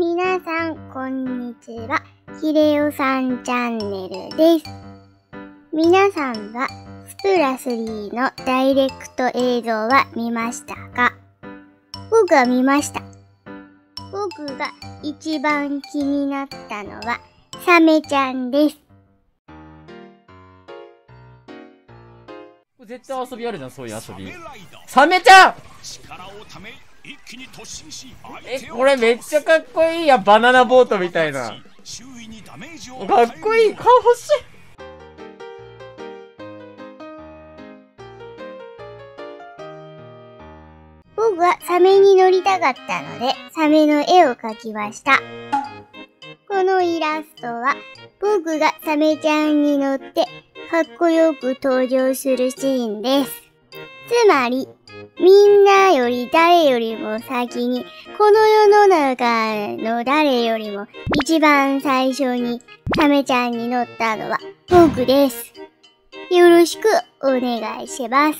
皆さん、こんにちは。ひでおさんチャンネルです。皆さんは、スプラ3のダイレクト映像は見ましたか？僕は見ました。僕が一番気になったのは、サメちゃんです。絶対遊びあるじゃん、そういう遊び。サメちゃん力をためえ、これめっちゃかっこいいやん、バナナボートみたいな。かっこいい、顔欲しい。僕はサメに乗りたかったので、サメの絵を描きました。このイラストは、僕がサメちゃんに乗って、かっこよく登場するシーンです。つまり、みんなより誰よりも先に、この世の中の誰よりも一番最初にサメちゃんに乗ったのは僕です。よろしくお願いします。